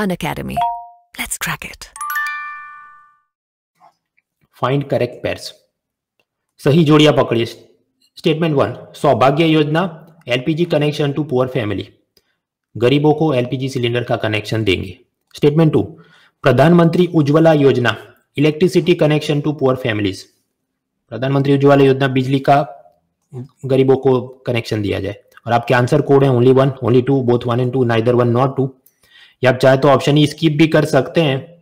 An academy. Let's crack it. Find correct pairs सही जोड़ियाँ पकड़िए। Statement one Saubhagya Yojana LPG connection to poor family गरीबों को LPG cylinder का connection देंगे। Statement two Pradhanmantri Ujjwala Yojana electricity connection to poor families Pradhanmantri Ujjwala Yojana, बिजली का गरीबों को कनेक्शन दिया जाए। और आपके आंसर कोड है only one only two both one and two neither one not two या आप चाहे तो ऑप्शन ई स्किप भी कर सकते हैं।